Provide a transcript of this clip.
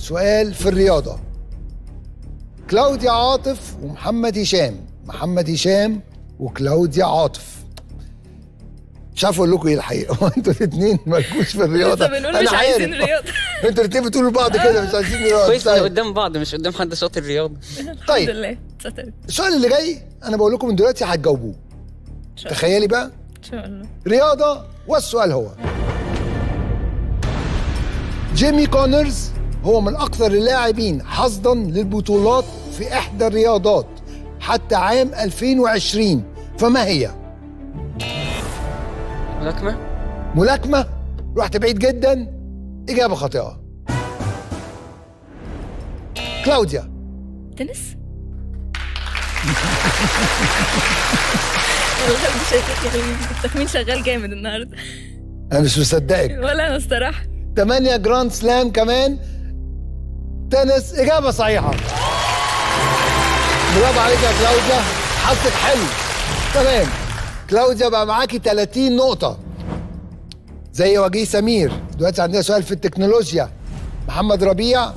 سؤال في الرياضة. كلاوديا عاطف ومحمد هشام. محمد هشام وكلاوديا عاطف. مش عارف أقول لكم إيه الحقيقة؟ أنتوا الاثنين مالكوش في الرياضة. بنقول مش عايزين رياضة. أنتوا الاثنين بتقولوا لبعض كده مش عايزين رياضة. كويس طيب. قدام بعض مش قدام حد شاطر رياضه طيب الحمد لله. السؤال اللي جاي أنا بقول لكم من دلوقتي هتجاوبوه. ان شاء الله تخيلي بقى. إن شاء الله. رياضة والسؤال هو. جيمي كونرز هو من أكثر اللاعبين حصدا للبطولات في إحدى الرياضات حتى عام 2020 فما هي؟ ملاكمة. ملاكمة؟ رحت بعيد جدا؟ إجابة خاطئة. كلاوديا. تنس؟ والله مش يعني التخمين شغال جامد النهارده. أنا مش مصدقك ولا أنا الصراحة. 8 grand slam كمان؟ تنس إجابة صحيحة. برافو عليك يا كلاوديا. حظك حلو. تمام. كلاوديا بقى معاكي 30 نقطة. زي وجيه سمير. دلوقتي عندنا سؤال في التكنولوجيا. محمد ربيع.